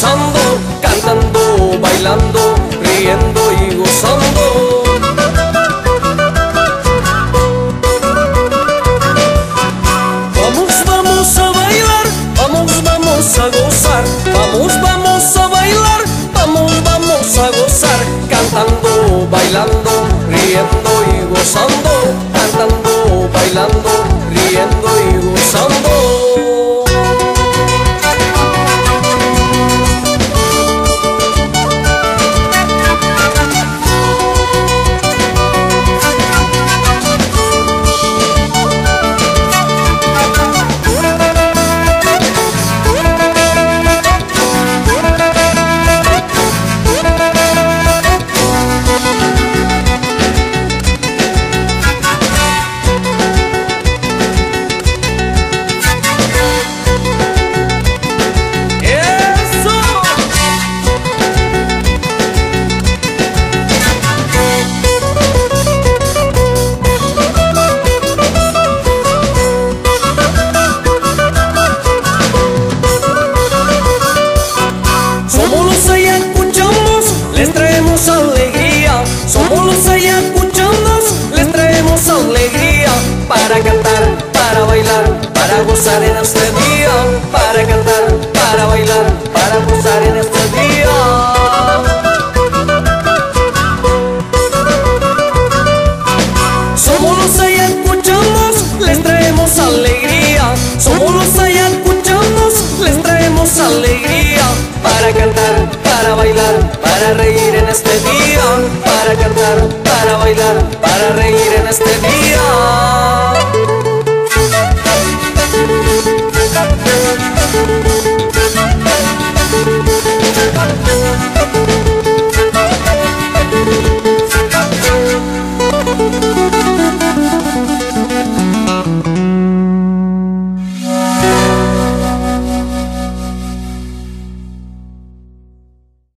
gozando, cantando, bailando, riendo y gozando. Vamos, vamos a bailar, vamos, vamos a gozar, vamos, vamos a bailar, vamos, vamos a gozar, cantando, bailando, riendo y gozando, cantando, bailando, gozar en este día. Para cantar, para bailar, para gozar en este día. Somos los ayacuchanos, les traemos alegría. Somos los ayacuchanos, les traemos alegría. Para cantar, para bailar, para reír en este día. Para cantar, para bailar, para reír.